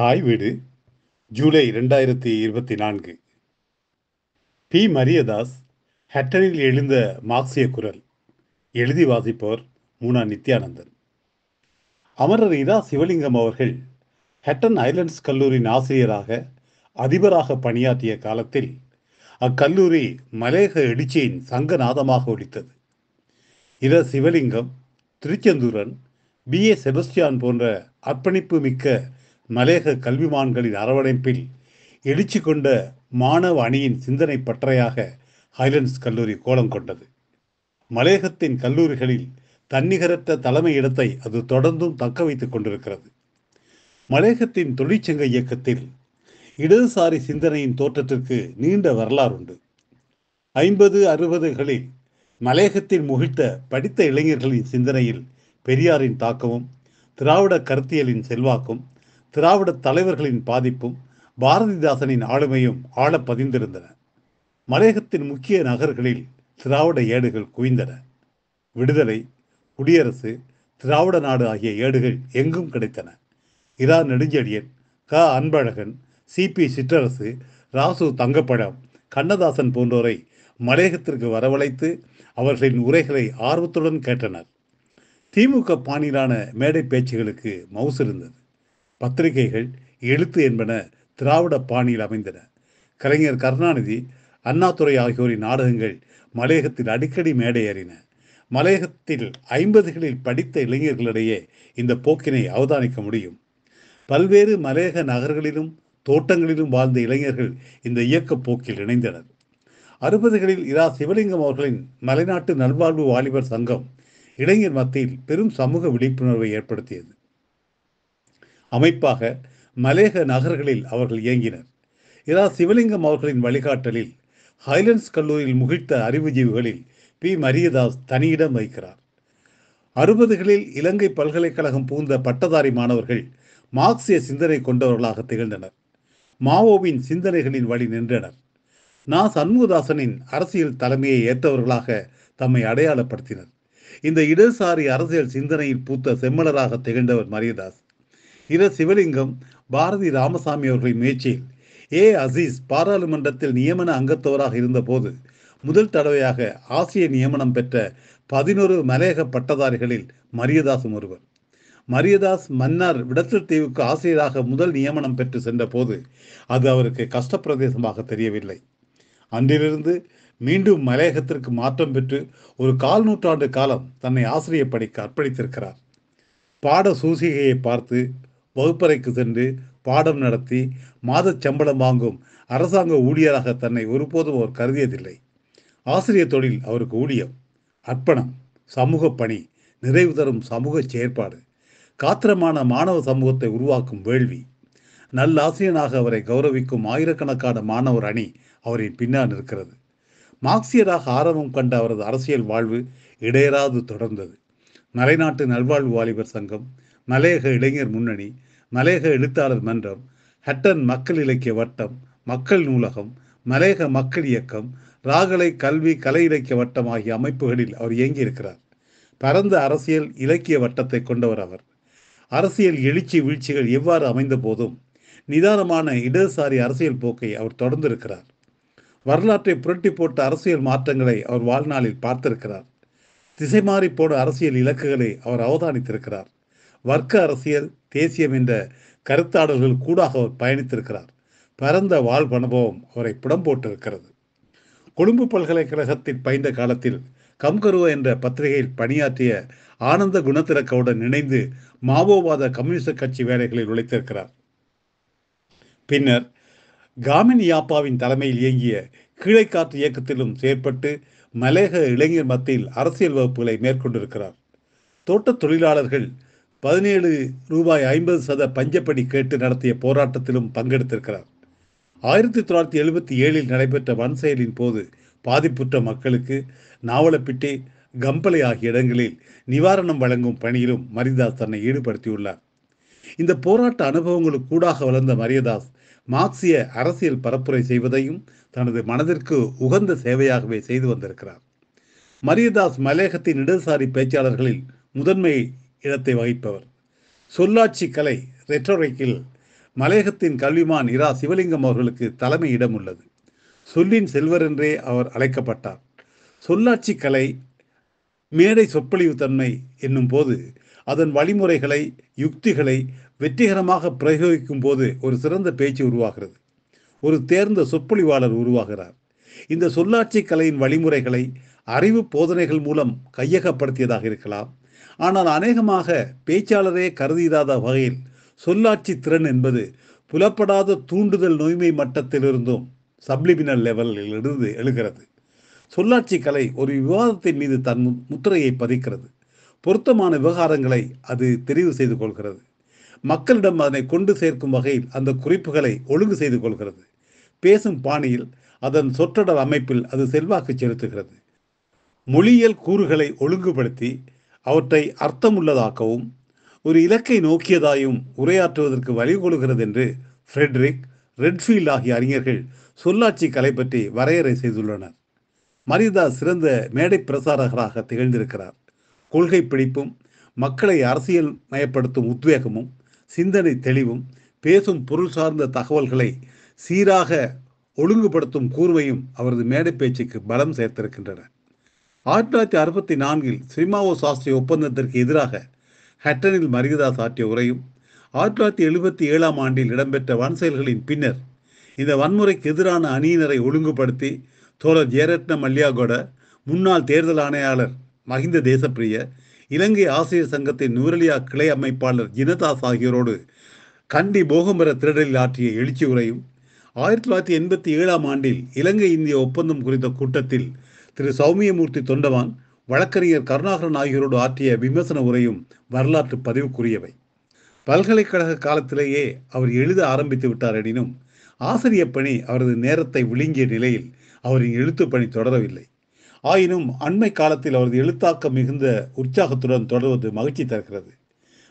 தாய் வீடு ஜூலை ரெண்டாயிரத்தி இருபத்தி நான்கு. பி. மரியதாஸ் ஹெட்டனில் எழுந்த மார்க்சிய குரல் எழுதி வாசிப்போர் மூனா நித்யானந்தன். அமரர் இரா சிவலிங்கம் அவர்கள் ஹெட்டன் ஐலண்ட்ஸ் கல்லூரியின் ஆசிரியராக அதிபராக பணியாற்றிய காலத்தில் அக்கல்லூரி மலேக எழுச்சியின் சங்கநாதமாக ஒலித்தது. Ira Sivalingam Thiruchendooran P. A. Sebastian போன்ற அர்ப்பணிப்பு மிக்க மலேக கல்விமான்களின் அரவணைப்பில் எழுச்சி கொண்ட மாணவ அணியின் சிந்தனை பற்றையாக ஹைலண்ட்ஸ் கல்லூரி கோலம் கொண்டது. மலேகத்தின் கல்லூரிகளில் தன்னிகரற்ற தலைமை இடத்தை அது தொடர்ந்தும் தக்க வைத்துக் கொண்டிருக்கிறது. மலேகத்தின் தொழிற்சங்க இயக்கத்தில் இடதுசாரி சிந்தனையின் தோற்றத்திற்கு நீண்ட வரலாறு உண்டு. ஐம்பது அறுபதுகளில் மலேகத்தில் முகிழ்த்த படித்த இளைஞர்களின் சிந்தனையில் பெரியாரின் தாக்கமும் திராவிட கருத்தியலின் செல்வாக்கும் திராவிட தலைவர்களின் பாதிப்பும் பாரதிதாசனின் ஆளுமையும் ஆழ பதிந்திருந்தன. மலையகத்தின் முக்கிய நகர்களில் திராவிட ஏடுகள் குவிந்தன. விடுதலை குடியரசு திராவிட நாடு ஆகிய ஏடுகள் எங்கும் கிடைத்தன. இரா நெடுஞ்செழியன் க. அன்பழகன் சிபி சிற்றரசு ராசு தங்கப்பழம் கண்ணதாசன் போன்றோரை மலையகத்திற்கு வரவழைத்து அவர்களின் உரைகளை ஆர்வத்துடன் கேட்டனர். திமுக பாணியிலான மேடை பேச்சுகளுக்கு மவுசு இருந்தது பத்திரிகைகள் எழுத்து என்பன திராவிட பாணியில் அமைந்தன. கலைஞர் கருணாநிதி அண்ணாதுரை ஆகியோரின் நாடகங்கள் மலையகத்தில் அடிக்கடி மேடை ஏறின மலையகத்தில் ஐம்பதுகளில் படித்த இளைஞர்களிடையே இந்த போக்கினை அவதானிக்க முடியும். பல்வேறு மலையக நகர்களிலும் தோட்டங்களிலும் வாழ்ந்த இளைஞர்கள் இந்த இயக்க போக்கில் இணைந்தனர். அறுபதுகளில் இரா சிவலிங்கம் அவர்களின் மலைநாட்டு நல்வாழ்வு வாலிபர் சங்கம் இளைஞர் மத்தியில் பெரும் சமூக விழிப்புணர்வை ஏற்படுத்தியது. அமைப்பாக மலேக நகர்களில் அவர்கள் இயங்கினர். இரா சிவலிங்கம் அவர்களின் வழிகாட்டலில் ஹைலண்ட்ஸ் கல்லூரியில் முகிழ்த்த அறிவுஜீவிகளில் பி. மரியதாஸ் தனியிடம் வைக்கிறார் அறுபதுகளில் இலங்கை பல்கலைக்கழகம் பூந்த பட்டதாரி மாணவர்கள் மார்க்சிய சிந்தனை கொண்டவர்களாக திகழ்ந்தனர். மாவோவின் சிந்தனைகளின் வழி நின்றனர். நா. சண்முகதாசனின் அரசியல் தலைமையை ஏற்றவர்களாக தம்மை அடையாளப்படுத்தினர். இந்த இடதுசாரி அரசியல் சிந்தனையில் பூத்த செம்மலராக திகழ்ந்தவர் மரியதாஸ். இர சிவலிங்கம் பாரதி ராமசாமி அவர்களின் முயற்சியில் ஏ. அசீஸ் பாராளுமன்றத்தில் நியமன அங்கத்தவராக இருந்தபோது முதல் தடவையாக ஆசிய நியமனம் பெற்ற பதினொரு மலையக பட்டதாரிகளில் மரியதாசும் ஒருவர். மரியதாஸ் மன்னார் விடத்தல் தீவுக்கு ஆசிரியராக முதல் நியமனம் பெற்று சென்றபோது அது அவருக்கு கஷ்டப்பிரதேசமாக தெரியவில்லை. அன்றிலிருந்து மீண்டும் மலையகத்திற்கு மாற்றம் பெற்று ஒரு கால் நூற்றாண்டு காலம் தன்னை ஆசிரியர் படிக்க அர்ப்பணித்திருக்கிறார். பாட சூசிகையை பார்த்து வகுப்பறைக்கு சென்று பாடம் நடத்தி மாதச் சம்பளம் வாங்கும் அரசாங்க ஊழியராக தன்னை ஒருபோதும் அவர் கருதியதில்லை. ஆசிரியர் தொழில் அவருக்கு ஊழியம். அர்ப்பணம் சமூக பணி நிறைவு தரும் சமூக செயற்பாடு காத்திரமான மாணவ சமூகத்தை உருவாக்கும் வேள்வி. நல்ல ஆசிரியனாக அவரை கௌரவிக்கும் ஆயிரக்கணக்கான மாணவர் அணி அவரின் பின்னால் இருக்கிறது மார்க்சியராக ஆரம்பம் கண்ட அவரது அரசியல் வாழ்வு இடையராது தொடர்ந்தது. மலைநாட்டு நல்வாழ்வு வாலிபர் சங்கம் மலையக இளைஞர் முன்னணி மலையக எழுத்தாளர் மன்றம் ஹட்டன் மக்கள் இலக்கிய வட்டம் மக்கள் நூலகம் மலையக மக்கள் இயக்கம் ராகலை கல்வி கலை இலக்கிய வட்டம் ஆகிய அமைப்புகளில் அவர் இயங்கியிருக்கிறார். பரந்த அரசியல் இலக்கிய வட்டத்தை கொண்டவர் அவர். அரசியல் எழுச்சி வீழ்ச்சிகள் எவ்வாறு அமைந்த போதும் நிதானமான இடதுசாரி அரசியல் போக்கை அவர் தொடர்ந்திருக்கிறார். வரலாற்றை புரட்டி போட்ட அரசியல் மாற்றங்களை அவர் வாழ்நாளில் பார்த்திருக்கிறார். திசை மாறி போன அரசியல் இலக்குகளை அவர் அவதானித்திருக்கிறார். வர்க்க அரசியல் தேசியம் என்ற கருத்தாடல்கள் கூடாக அவர் பயணித்திருக்கிறார். பரந்த வாழ்வு அனுபவம் அவரை புடம் போட்டிருக்கிறது. கொழும்பு பல்கலைக்கழகத்தில் பயின்ற காலத்தில் கம்கருவ என்ற பத்திரிகையில் பணியாற்றிய ஆனந்த குணத்திரக்கவுடன் இணைந்து மாவோவாத கம்யூனிஸ்ட் கட்சி வேலைகளில் உழைத்திருக்கிறார். பின்னர் காமினி யாப்பாவின் தலைமையில் இயங்கிய கீழைக்காற்று இயக்கத்திலும் செயற்பட்டு மலேக இளைஞர் மத்தியில் அரசியல் வகுப்புகளை மேற்கொண்டிருக்கிறார். தோட்டத் தொழிலாளர்கள் பதினேழு ரூபாய் ஐம்பது சத பஞ்சப்படி கேட்டு நடத்திய போராட்டத்திலும் பங்கெடுத்திருக்கிறார். ஆயிரத்தி தொள்ளாயிரத்தி எழுபத்தி ஏழில் நடைபெற்ற வன் செயலின் போது பாதிப்புற்ற மக்களுக்கு நாவலப்பிட்டி கம்பளை ஆகிய இடங்களில் நிவாரணம் வழங்கும் பணியிலும் மரியதாஸ் தன்னை ஈடுபடுத்தியுள்ளார். இந்த போராட்ட அனுபவங்களுக்கு கூடாக வளர்ந்த மரியதாஸ் மார்க்சிய அரசியல் பரப்புரை செய்வதையும் தனது மனதிற்கு உகந்த சேவையாகவே செய்து வந்திருக்கிறார். மரியதாஸ் மலேகத்தின் இடதுசாரி பேச்சாளர்களில் முதன்மை இடத்தை வகிப்பவர். சொல்லாட்சி கலை ரெட்டோரிக்கில் மலையகத்தின் கல்விமான் இரா சிவலிங்கம் அவர்களுக்கு தலைமை இடம் உள்ளது சொல்லின் செல்வர் என்றே அவர் அழைக்கப்பட்டார். சொல்லாட்சி கலை மேடை சொற்பொழிவு தன்மை என்னும் போது அதன் வழிமுறைகளை யுக்திகளை வெற்றிகரமாக பிரயோகிக்கும் போது ஒரு சிறந்த பேச்சு உருவாகிறது. ஒரு தேர்ந்த சொற்பொழிவாளர் உருவாகிறார். இந்த சொல்லாட்சி கலையின் வழிமுறைகளை அறிவு போதனைகள் மூலம் கையகப்படுத்தியதாக இருக்கலாம். ஆனால் அநேகமாக பேச்சாளரே கருதிடாத வகையில் சொல்லாட்சி திறன் என்பது புலப்படாத தூண்டுதல் நோய்மை மட்டத்திலிருந்தும் சப்ளிமினல் லெவலில் இருந்து எழுகிறது. சொல்லாட்சி கலை ஒரு விவாதத்தின் மீது தன் முத்திரையை பதிக்கிறது. பொருத்தமான விவகாரங்களை அது தெரிவு செய்து கொள்கிறது. மக்களிடம் அதனை கொண்டு சேர்க்கும் வகையில் அந்த குறிப்புகளை ஒழுங்கு செய்து கொள்கிறது. பேசும் பாணியில் அதன் சொற்றொடர் அமைப்பில் அது செல்வாக்கு செலுத்துகிறது. மொழியியல் கூறுகளை ஒழுங்குபடுத்தி அவற்றை அர்த்தமுள்ளதாக்கவும் ஒரு இலக்கை நோக்கியதாயும் உரையாற்றுவதற்கு வழிகொடுகிறது என்று ஃப்ரெட்ரிக் ரெட்ஃபீல்ட் ஆகிய அறிஞர்கள் சொல்லாட்சி கலை பற்றி வரையறை செய்துள்ளனர். மரிதா சிறந்த மேடை பிரசாரகராக திகழ்ந்திருக்கிறார். கொள்கை பிடிப்பும் மக்களை அரசியல் மயப்படுத்தும் உத்வேகமும் சிந்தனை தெளிவும் பேசும் பொருள் சார்ந்த தகவல்களை சீராக ஒழுங்குபடுத்தும் கூர்மையும் அவரது மேடை பேச்சுக்கு பலம் சேர்த்திருக்கின்றன. ஆயிரத்தி தொள்ளாயிரத்தி அறுபத்தி நான்கில் ஸ்ரீமாவோ சாஸ்திரி ஒப்பந்தத்திற்கு எதிராக ஹட்டனில் மரிகதாஸ் ஆற்றிய உரையும் ஆயிரத்தி தொள்ளாயிரத்தி எழுபத்தி ஏழாம் ஆண்டில் இடம்பெற்ற வன் செயல்களின் பின்னர் இந்த வன்முறைக்கு எதிரான அணியினரை ஒழுங்குபடுத்தி தோழர் ஜெயரத்ன மல்லியாகோட முன்னாள் தேர்தல் ஆணையாளர் மஹிந்த தேசப்பிரிய இலங்கை ஆசிரியர் சங்கத்தின் நூரலியா கிளை அமைப்பாளர் ஜினதாஸ் ஆகியோரோடு கண்டி போகம்பர திருடலில் ஆற்றிய எழுச்சி உரையும் ஆயிரத்தி தொள்ளாயிரத்தி எண்பத்தி ஏழாம் ஆண்டில் இலங்கை இந்திய ஒப்பந்தம் குறித்த கூட்டத்தில் திரு சௌமியமூர்த்தி தொண்டவான் வழக்கறிஞர் கருணாகரன் ஆகியோரோடு ஆற்றிய விமர்சன உரையும் வரலாற்று பதிவுக்குரியவை. பல்கலைக்கழக காலத்திலேயே அவர் எழுத ஆரம்பித்து விட்டார் எனினும் ஆசிரிய பணி அவரது நேரத்தை விழுங்கிய நிலையில் அவரின் எழுத்து பணி தொடரவில்லை. ஆயினும் அண்மை காலத்தில் அவரது எழுத்தாக்கம் மிகுந்த உற்சாகத்துடன் தொடர்வது மகிழ்ச்சி தருகிறது.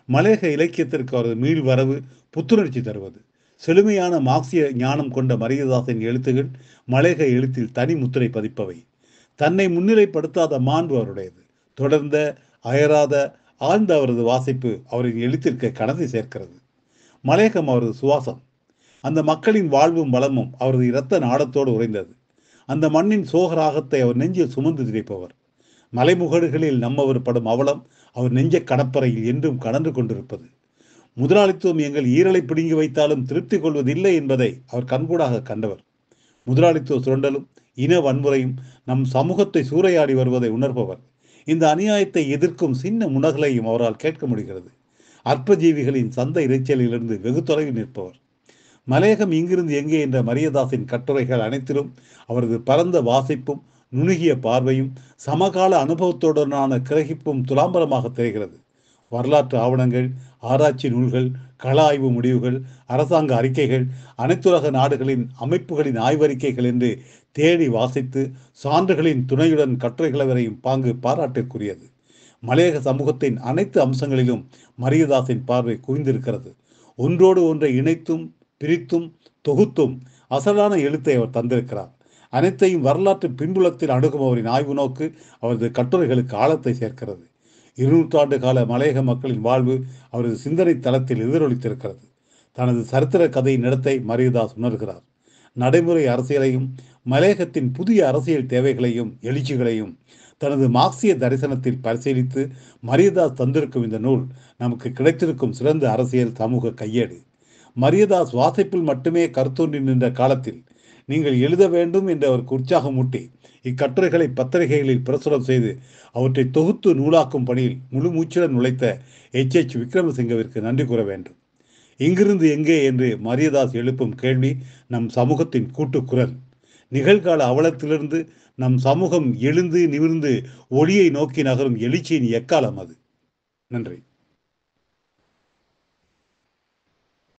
மலையக இலக்கியத்திற்கு அவரது மீள் வரவு புத்துணர்ச்சி தருவது. செழுமையான மார்க்சிய ஞானம் கொண்ட மரியதாசன் எழுத்துகள் மலையக எழுத்தில் தனி முத்திரை பதிப்பவை. தன்னை முன்னிலைப்படுத்தாத மாண்பு அவருடையது. தொடர்ந்த அயராத ஆழ்ந்த அவரது வாசிப்பு அவரின் எழுத்திற்கு கணத்தை சேர்க்கிறது. மலையகம் அவரது சுவாசம். அந்த மக்களின் வாழ்வும் வளமும் அவரது இரத்த நாடத்தோடு உறைந்தது. அந்த மண்ணின் சோகராகத்தை அவர் நெஞ்சில் சுமந்து திரிப்பவர் மலைமுகடுகளில் நம்மவர் படும் அவலம் அவர் நெஞ்ச கடப்பறையில் என்றும் கடந்து கொண்டிருப்பது. முதலாளித்துவம் எங்கள் ஈரலை பிடுங்கி வைத்தாலும் திருப்தி கொள்வதில்லை என்பதை அவர் கண்கூடாக கண்டவர். முதலாளித்துவ சுரண்டலும் இன வன்முறையும் நம் சமூகத்தை சூறையாடி வருவதை உணர்பவர். இந்த அநியாயத்தை எதிர்க்கும் சின்ன முனகலையும் அவரால் கேட்க முடிகிறது. அற்பஜீவிகளின் சந்தை இறைச்சலிலிருந்து வெகு தொலைவில் நிற்பவர். மலையகம் இங்கிருந்து எங்கே என்ற மரியதாசின் கட்டுரைகள் அனைத்திலும் அவரது பரந்த வாசிப்பும் நுணுகிய பார்வையும் சமகால அனுபவத்துடனான கிரகிப்பும் துலாம்பரமாக தெரிகிறது வரலாற்று ஆவணங்கள் ஆராய்ச்சி நூல்கள் கள ஆய்வு முடிவுகள் அரசாங்க அறிக்கைகள் அனைத்துலக நாடுகளின் அமைப்புகளின் ஆய்வறிக்கைகள் என்று தேடி வாசித்து சான்றுகளின் துணையுடன் கட்டுரைகளை பாங்கு பாராட்டிற்குரியது. மலையக சமூகத்தின் அனைத்து அம்சங்களிலும் மரியதாசின் பார்வை குவிந்திருக்கிறது. ஒன்றோடு ஒன்றை இணைத்தும் பிரித்தும் தொகுத்தும் அசலான எழுத்தை அவர் தந்திருக்கிறார். அனைத்தையும் வரலாற்று பின்புலத்தில் அணுகும் அவரின் ஆய்வு நோக்கு அவரது கட்டுரைகளுக்கு ஆழத்தை சேர்க்கிறது. இருநூற்றாண்டு கால மலையக மக்களின் வாழ்வு அவரது சிந்தனை தளத்தில் எதிரொலித்திருக்கிறது. தனது சரித்திர கதை நடத்தை மரியதாஸ் உணர்கிறார். நடைமுறை அரசியலையும் மலையகத்தின் புதிய அரசியல் தேவைகளையும் எழுச்சிகளையும் தனது மார்க்சிய தரிசனத்தில் பரிசீலித்து மரியதாஸ் தந்திருக்கும் இந்த நூல் நமக்கு கிடைத்திருக்கும் சிறந்த அரசியல் சமூக கையேடு. மரியதாஸ் வாசிப்பில் மட்டுமே கருத்தோன்றி நின்ற காலத்தில் நீங்கள் எழுத வேண்டும் என்று அவருக்கு உற்சாகமூட்டி இக்கட்டுரைகளை பத்திரிகைகளில் பிரசுரம் செய்து அவற்றை தொகுத்து நூலாக்கும் பணியில் முழு மூச்சுடன் நுழைத்த எச். எச். விக்ரமசிங்கவிற்கு நன்றி கூற வேண்டும். இங்கிருந்து எங்கே என்று மரியதாஸ் எழுப்பும் கேள்வி நம் சமூகத்தின் கூட்டுக்குரல். நிகழ்கால அவலத்திலிருந்து நம் சமூகம் எழுந்து நிமிர்ந்து ஒளியை நோக்கி நகரும் எழுச்சியின் எக்காலம் அது? நன்றி.